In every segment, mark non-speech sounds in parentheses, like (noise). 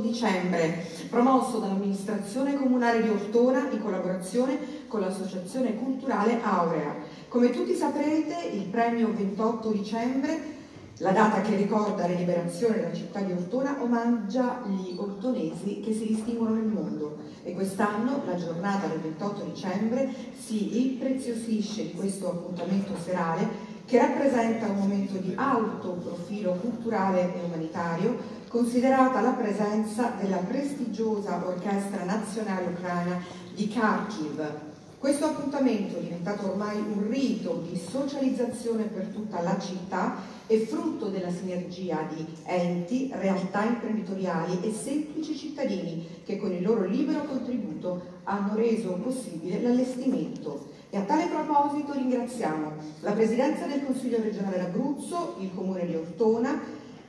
dicembre, promosso dall'amministrazione comunale di Ortona in collaborazione con l'associazione culturale Aurea. Come tutti saprete, il premio 28 dicembre la data che ricorda la liberazione della città di Ortona omaggia gli ortonesi che si distinguono nel mondo e quest'anno la giornata del 28 dicembre si impreziosisce di questo appuntamento serale che rappresenta un momento di alto profilo culturale e umanitario, considerata la presenza della prestigiosa Orchestra Nazionale Ucraina di Kharkiv, questo appuntamento, diventato ormai un rito di socializzazione per tutta la città, è frutto della sinergia di enti, realtà imprenditoriali e semplici cittadini che con il loro libero contributo hanno reso possibile l'allestimento. E a tale proposito ringraziamo la Presidenza del Consiglio regionale d'Abruzzo, il Comune di Ortona,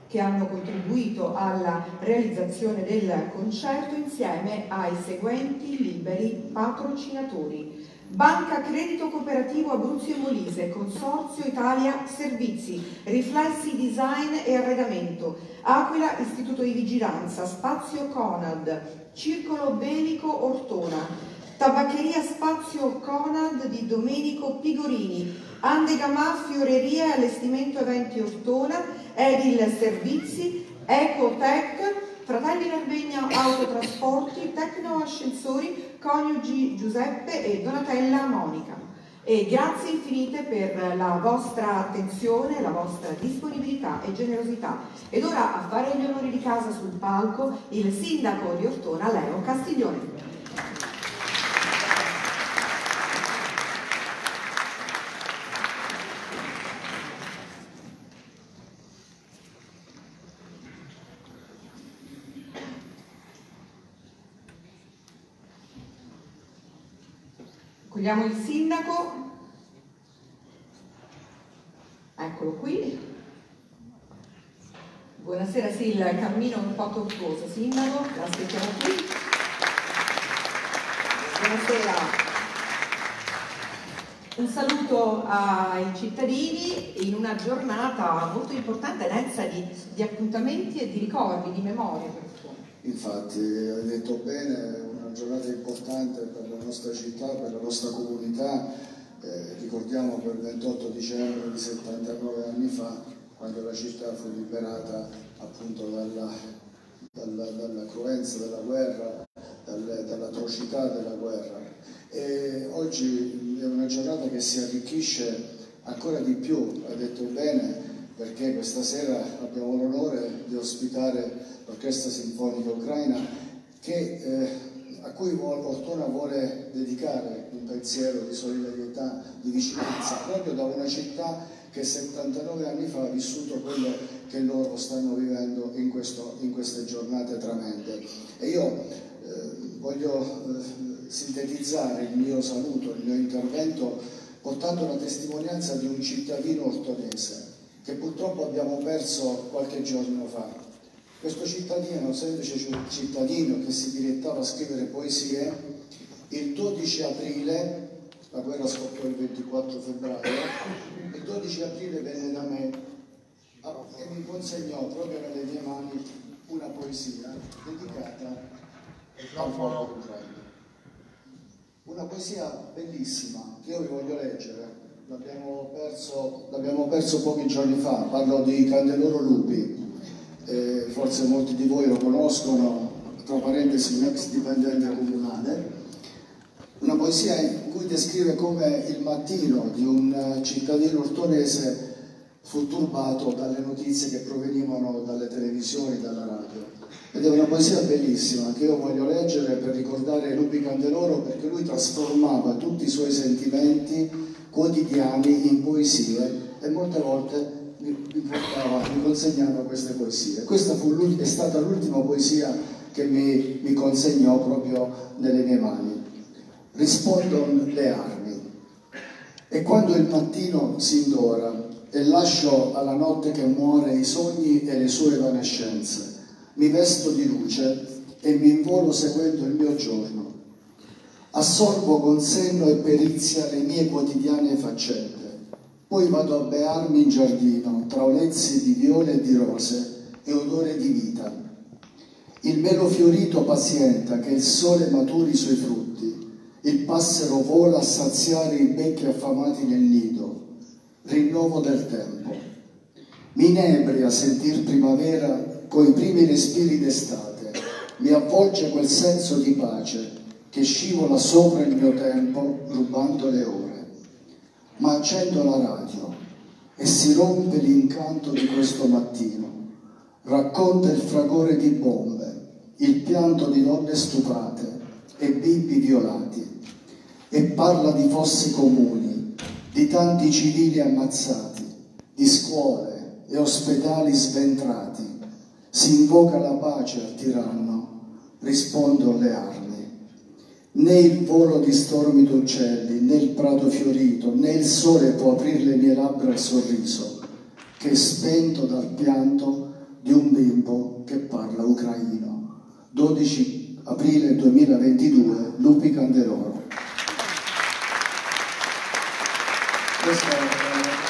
che hanno contribuito alla realizzazione del concerto insieme ai seguenti liberi patrocinatori. Banca Credito Cooperativo Abruzzo e Molise, Consorzio Italia Servizi, Riflessi Design e Arredamento, Aquila Istituto di Vigilanza, Spazio Conad, Circolo Belico Ortona, Tabaccheria Spazio Conad di Domenico Pigorini, Ande Gamà Fioreria e Allestimento Eventi Ortona, Edil Servizi, Ecotech, Fratelli Nervegna Autotrasporti, Tecno Ascensori, Coniugi Giuseppe e Donatella Monica. E grazie infinite per la vostra attenzione, la vostra disponibilità e generosità. Ed ora a fare gli onori di casa sul palco il sindaco di Ortona, Leo Castiglione. Accogliamo il sindaco. Eccolo qui. Buonasera, sì, il cammino è un po' tortuoso. Sindaco, l'aspettiamo qui. Buonasera. Un saluto ai cittadini in una giornata molto importante, densa di, di appuntamenti e di ricordi, di memorie Infatti, hai detto bene, una giornata importante per la nostra città, per la nostra comunità. Eh, ricordiamo per il 28 dicembre di 79 anni fa, quando la città fu liberata appunto dalla, dalla, dalla cruenza della guerra, dal, dall'atrocità della guerra. E oggi è una giornata che si arricchisce ancora di più, ha detto bene, perché questa sera abbiamo l'onore di ospitare l'Orchestra Sinfonica Ucraina che eh, a cui Ortona vuole dedicare un pensiero di solidarietà, di vicinanza, proprio da una città che 79 anni fa ha vissuto quello che loro stanno vivendo in, questo, in queste giornate tremende. E io eh, voglio eh, sintetizzare il mio saluto, il mio intervento, portando la testimonianza di un cittadino ortonese che purtroppo abbiamo perso qualche giorno fa questo cittadino, semplice cittadino che si direttava a scrivere poesie, il 12 aprile, la guerra scoppiò il 24 febbraio, il 12 aprile venne da me e mi consegnò proprio nelle mie mani una poesia dedicata al popolo ucraino. Una poesia bellissima che io vi voglio leggere, l'abbiamo perso, perso pochi giorni fa, parlo di Candeloro Lupi eh, forse molti di voi lo conoscono, tra parentesi un ex dipendente comunale, una poesia in cui descrive come il mattino di un cittadino ortonese fu turbato dalle notizie che provenivano dalle televisioni, dalla radio. Ed è una poesia bellissima che io voglio leggere per ricordare Lupi Candeloro perché lui trasformava tutti i suoi sentimenti quotidiani in poesie e molte volte mi, portava, mi consegnava queste poesie. Questa è stata l'ultima poesia che mi, mi consegnò proprio nelle mie mani. Rispondono le armi. E quando il mattino si indora e lascio alla notte che muore i sogni e le sue evanescenze, mi vesto di luce e mi involo seguendo il mio giorno. Assorbo con senno e perizia le mie quotidiane faccende poi vado a bearmi in giardino, tra olezzi di viole e di rose e odore di vita. Il melo fiorito pazienta che il sole maturi i suoi frutti, il passero vola a saziare i becchi affamati nel nido, rinnovo del tempo. Mi inebria sentir primavera coi primi respiri d'estate, mi avvolge quel senso di pace che scivola sopra il mio tempo rubando le ore. Ma accendo la radio e si rompe l'incanto di questo mattino. Racconta il fragore di bombe, il pianto di donne stuprate e bimbi violati e parla di fossi comuni, di tanti civili ammazzati, di scuole e ospedali sventrati. Si invoca la pace al tiranno, rispondo alle armi. Né il volo di stormi d'uccelli, né il prato fiorito, né il sole può aprire le mie labbra al sorriso, che spento dal pianto di un bimbo che parla ucraino. 12 aprile 2022, Lupi Candeloro. Questa è la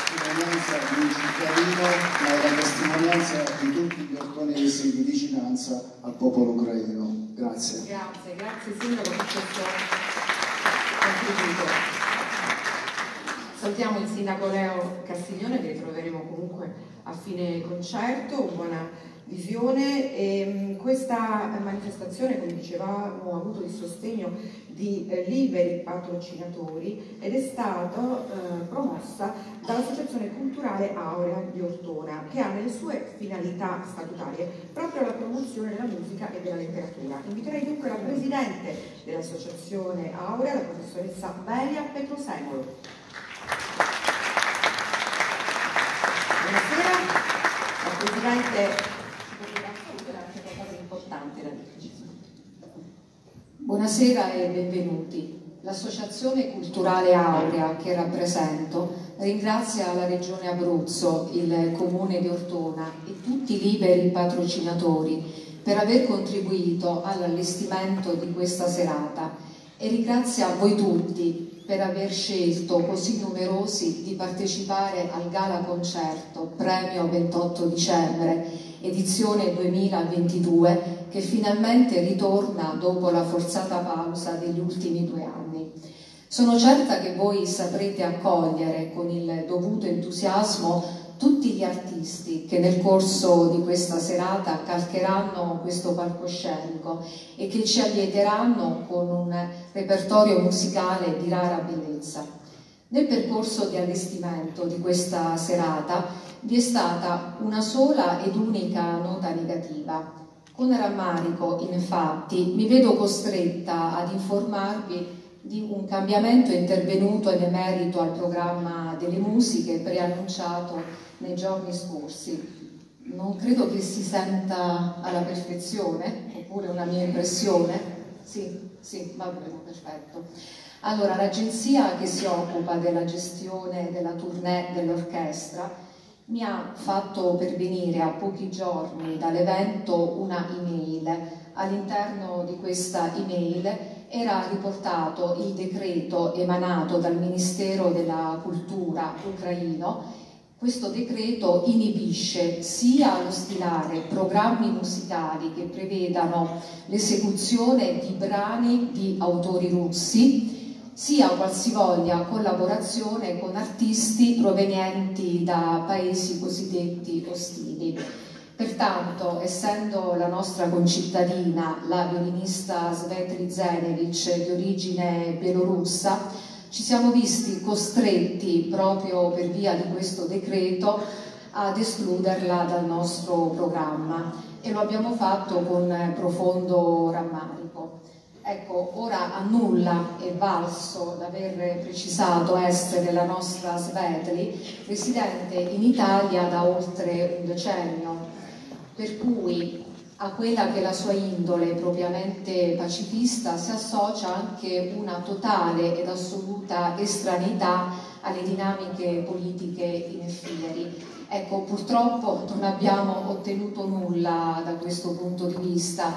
testimonianza ma è la testimonianza di tutti gli ortonesi di vicinanza al popolo ucraino. Grazie. Grazie, grazie Sindaco per questo contributo. Salutiamo il Sindaco Leo Castiglione che ritroveremo comunque a fine concerto, buona visione e mm, questa manifestazione, come dicevamo, ha avuto il sostegno di eh, liberi patrocinatori ed è stata eh, promossa dall'Associazione Culturale Aurea di Ortona che ha nelle sue finalità statutarie proprio la promozione della musica e della letteratura. Inviterei dunque la Presidente dell'Associazione Aurea, la professoressa Belia Petrosemolo. Presidente Buonasera e benvenuti. L'Associazione Culturale Aurea che rappresento ringrazia la Regione Abruzzo, il Comune di Ortona e tutti i liberi patrocinatori per aver contribuito all'allestimento di questa serata e ringrazia voi tutti per aver scelto così numerosi di partecipare al Gala Concerto Premio 28 dicembre edizione 2022, che finalmente ritorna dopo la forzata pausa degli ultimi due anni. Sono certa che voi saprete accogliere con il dovuto entusiasmo tutti gli artisti che nel corso di questa serata calcheranno questo palcoscenico e che ci allieteranno con un repertorio musicale di rara bellezza. Nel percorso di allestimento di questa serata vi è stata una sola ed unica nota negativa. Con rammarico, infatti, mi vedo costretta ad informarvi di un cambiamento intervenuto in merito al programma delle musiche preannunciato nei giorni scorsi. Non credo che si senta alla perfezione, oppure una mia impressione. Sì, sì, va bene, perfetto. Allora, l'agenzia che si occupa della gestione della tournée dell'orchestra mi ha fatto pervenire a pochi giorni dall'evento una email. All'interno di questa email era riportato il decreto emanato dal Ministero della Cultura ucraino. Questo decreto inibisce sia lo stilare programmi musicali che prevedano l'esecuzione di brani di autori russi, sia qualsivoglia collaborazione con artisti provenienti da paesi cosiddetti ostili. Pertanto, essendo la nostra concittadina, la violinista Svetri Zenevich, di origine bielorussa, ci siamo visti costretti, proprio per via di questo decreto, ad escluderla dal nostro programma e lo abbiamo fatto con profondo rammarico. Ecco, ora a nulla è valso l'aver precisato essere la nostra Svetli, residente in Italia da oltre un decennio, per cui a quella che la sua indole propriamente pacifista si associa anche una totale ed assoluta estraneità alle dinamiche politiche in efferi. Ecco, purtroppo non abbiamo ottenuto nulla da questo punto di vista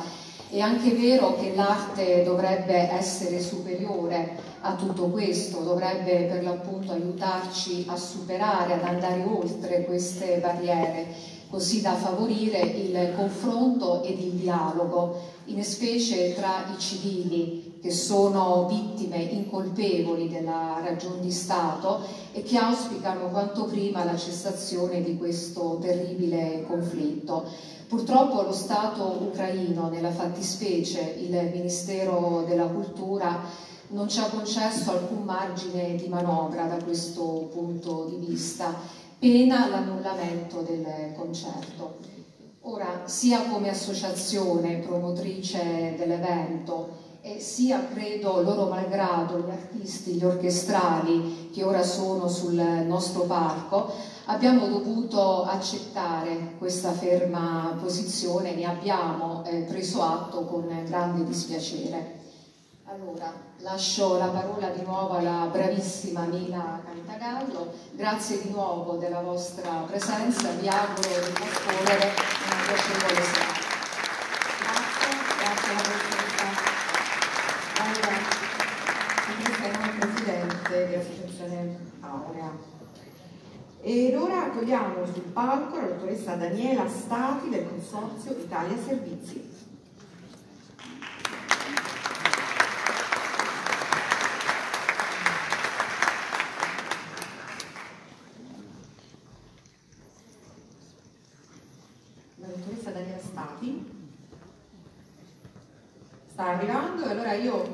è anche vero che l'arte dovrebbe essere superiore a tutto questo, dovrebbe per l'appunto aiutarci a superare, ad andare oltre queste barriere. così da favorire il confronto ed il dialogo, in specie tra i civili che sono vittime incolpevoli della ragion di Stato e che auspicano quanto prima la cessazione di questo terribile conflitto. Purtroppo lo Stato ucraino, nella fattispecie il Ministero della Cultura, non ci ha concesso alcun margine di manovra da questo punto di vista, pena l'annullamento del concerto. Ora, sia come associazione promotrice dell'evento, e sia, credo, loro malgrado, gli artisti, gli orchestrali che ora sono sul nostro parco, abbiamo dovuto accettare questa ferma posizione, ne abbiamo eh, preso atto con grande dispiacere. Allora, lascio la parola di nuovo alla bravissima Mila Cantagallo, grazie di nuovo della vostra presenza, vi auguro di trascorrere una piacevole serata. Grazie, grazie alla professoressa Presidente Aurea. Ed ora accogliamo sul palco la dottoressa Daniela Stati del Consorzio Italia Servizi. La dottoressa Daniela Stati sta arrivando e allora io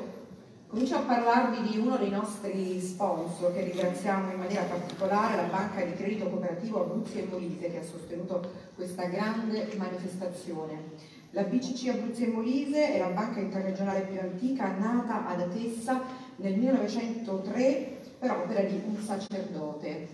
comincio a parlarvi di uno dei nostri sponsor che ringraziamo in maniera particolare, la Banca di Credito Cooperativo Abruzzi e Molise che ha sostenuto questa grande manifestazione. La BCC Abruzzi e Molise è la banca interregionale più antica, nata ad Atessa nel 1903 per opera di un sacerdote.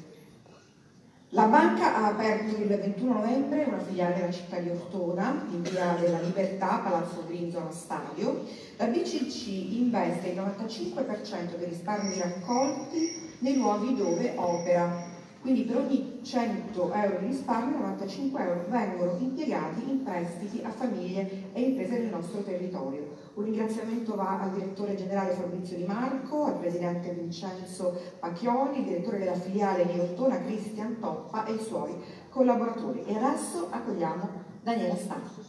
La banca ha aperto il 21 novembre una filiale nella città di Ortona, in via della Libertà, Palazzo Grinzola Stadio. La BCC investe il 95% dei risparmi raccolti nei luoghi dove opera. Quindi per ogni 100 euro di risparmio, 95 euro vengono impiegati in prestiti a famiglie e imprese del nostro territorio. Un ringraziamento va al direttore generale Fabrizio Di Marco, al presidente Vincenzo Pacchioni, direttore della filiale di Ortona Cristian Toppa e i suoi collaboratori. E adesso accogliamo Daniela Stacchi.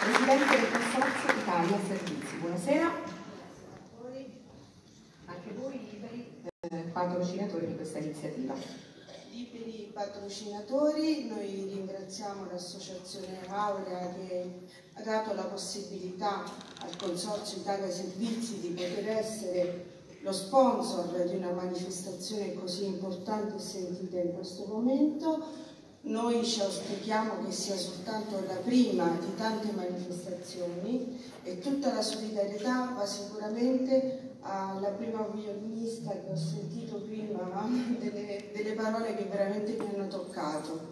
Presidente del Consorzio Italia Servizi. Buonasera. Anche voi liberi eh, patrocinatori di questa iniziativa. Patrocinatori, noi ringraziamo l'associazione Aurea che ha dato la possibilità al Consorzio Italia Servizi di poter essere lo sponsor di una manifestazione così importante e sentita in questo momento. Noi ci auspichiamo che sia soltanto la prima di tante manifestazioni e tutta la solidarietà va sicuramente alla prima violinista che ho sentito prima, (laughs) delle, delle parole che veramente mi hanno toccato.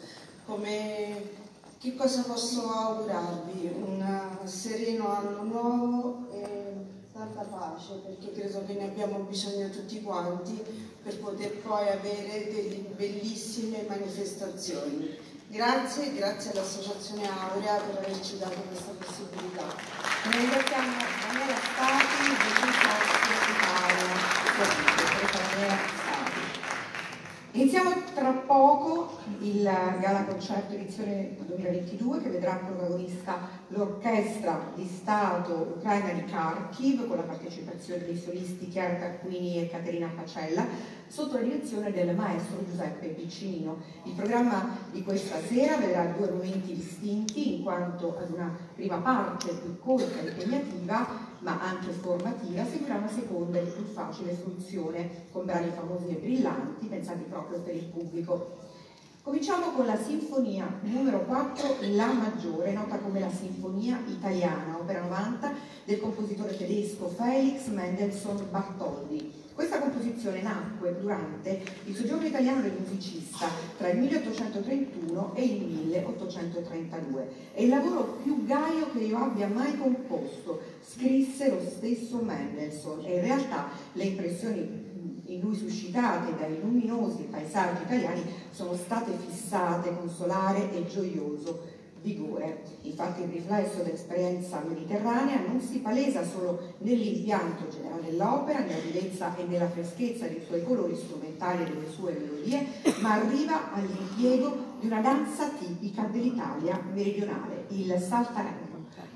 Come, che cosa posso augurarvi? Un sereno anno nuovo e tanta pace, perché credo che ne abbiamo bisogno tutti quanti per poter poi avere delle bellissime manifestazioni. Grazie, grazie all'Associazione Aurea per averci dato questa possibilità. Ringraziamo Daniela Stati del Consorzio Italia Stati. Iniziamo tra poco il Gala Concerto edizione 2022 che vedrà protagonista l'Orchestra di Stato Ucraina di Kharkiv con la partecipazione dei solisti Chiara Tarquini e Caterina Pacella sotto la direzione del maestro Giuseppe Piccinino. Il programma di questa sera vedrà due momenti distinti in quanto ad una prima parte più corta e impegnativa ma anche formativa seguirà una seconda e più facile fruizione con brani famosi e brillanti pensati proprio per il pubblico. Cominciamo con la sinfonia numero 4, La Maggiore, nota come la Sinfonia Italiana, opera 90 del compositore tedesco Felix Mendelssohn Bartholdi. Questa composizione nacque durante il soggiorno italiano del musicista tra il 1831 e il 1832. È il lavoro più gaio che io abbia mai composto, scrisse lo stesso Mendelssohn e in realtà le impressioni in lui suscitate dai luminosi paesaggi italiani sono state fissate con solare e gioioso vigore. Infatti il riflesso dell'esperienza mediterranea non si palesa solo nell'impianto generale dell'opera, nella vivezza e nella freschezza dei suoi colori strumentali e delle sue melodie, ma arriva all'impiego di una danza tipica dell'Italia meridionale, il saltarello.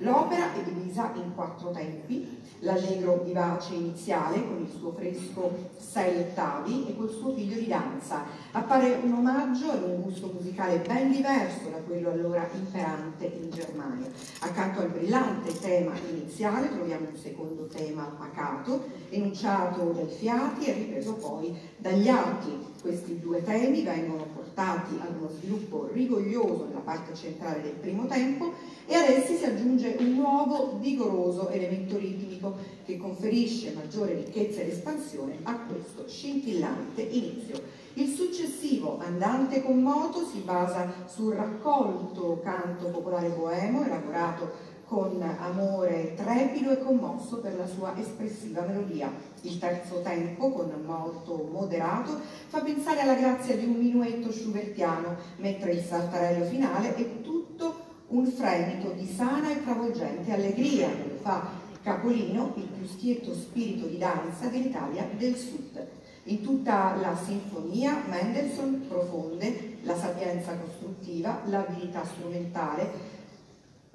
L'opera è divisa in quattro tempi, l'allegro vivace iniziale con il suo fresco sei ottavi e col suo figlio di danza. Appare un omaggio ad un gusto musicale ben diverso da quello allora imperante in Germania. Accanto al brillante tema iniziale troviamo un secondo tema pacato, enunciato dai fiati e ripreso poi dagli archi. Questi due temi vengono portati ad uno sviluppo rigoglioso nella parte centrale del primo tempo e ad essi si aggiunge un nuovo vigoroso elemento ritmico che conferisce maggiore ricchezza ed espansione a questo scintillante inizio. Il successivo Andante con moto si basa sul raccolto canto popolare boemo elaborato con amore trepido e commosso per la sua espressiva melodia. Il terzo tempo, con moto moderato, fa pensare alla grazia di un minuetto schubertiano, mentre il saltarello finale è tutto un fremito di sana e travolgente allegria che fa capolino il più schietto spirito di danza dell'Italia del Sud. In tutta la sinfonia Mendelssohn profonde la sapienza costruttiva, l'abilità strumentale,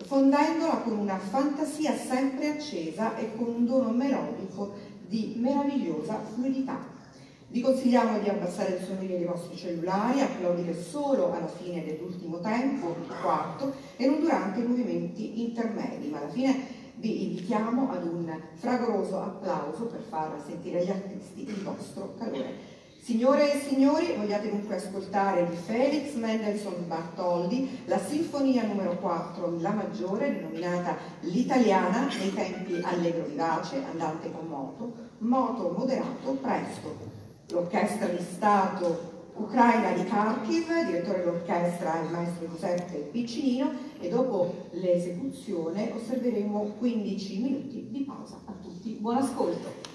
fondendola con una fantasia sempre accesa e con un dono melodico di meravigliosa fluidità. Vi consigliamo di abbassare il suono dei vostri cellulari, applaudire solo alla fine dell'ultimo tempo, il quarto, e non durante i movimenti intermedi, ma alla fine vi invitiamo ad un fragoroso applauso per far sentire agli artisti il vostro calore. Signore e signori, vogliate dunque ascoltare di Felix Mendelssohn Bartoldi la sinfonia numero 4 in La maggiore, denominata l'italiana, nei tempi allegro vivace, andante con moto, moto moderato, presto. L'orchestra di Stato Ucraina di Kharkiv, direttore dell'orchestra il maestro Giuseppe Piccinino e dopo l'esecuzione osserveremo 15 minuti di pausa a tutti. Buon ascolto!